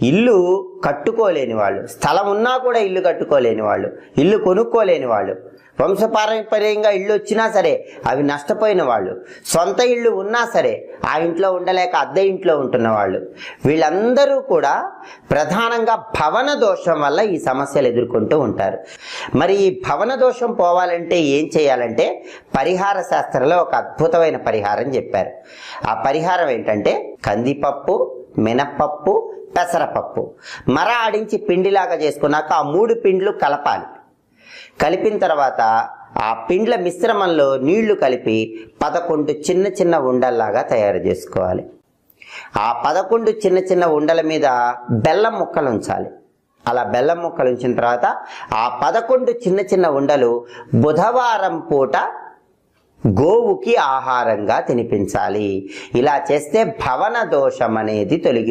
ఇల్లు కట్టుకోలేని వాళ్ళు స్థలం ఉన్నా కూడా ఇల్లు కట్టుకోలేని వాళ్ళు ఇల్లు కొనుక్కోలేని వాళ్ళు వంశపారంపర్యంగా ఇల్లు వచ్చినా సరే అవి నష్టపోయిన వాళ్ళు సొంత ఇల్లు ఉన్నా సరే ఆ ఇంట్లో ఉండలేక అద్దె ఇంట్లో ఉంటున్న వాళ్ళు. వీళ్ళందరూ కూడా ప్రధానంగా భవన దోషం వల్ల ఈ సమస్యలు ఎదుర్కొంటూ ఉంటారు. మరి ఈ భవన దోషం పోవాలంటే ఏం చేయాలంటే పరిహార శాస్త్రంలో ఒక అద్భుతమైన పరిహారం చెప్పారు. ఆ పరిహారం ఏంటంటే కందిపప్పు మినప్పప్పు పెసరపప్పు. మర ఆడించి పిండిలాగా చేసుకున్నాక ఆ మూడు పిండ్లు కలపాలి. కలిపిన తర్వాత ఆ పిండ్ల మిశ్రమంలో నీళ్ళు కలిపి పదకొండు చిన్న చిన్న ఉండల్లాగా తయారు చేసుకోవాలి. ఆ పదకొండు చిన్న చిన్న ఉండల మీద బెల్లం ముక్కలు ఉంచాలి. అలా బెల్లం ముక్కలు ఉంచిన తర్వాత ఆ పదకొండు చిన్న చిన్న ఉండలు బుధవారం పూట గోవుకి ఆహారంగా తినిపించాలి. ఇలా చేస్తే భవన దోషం అనేది తొలగి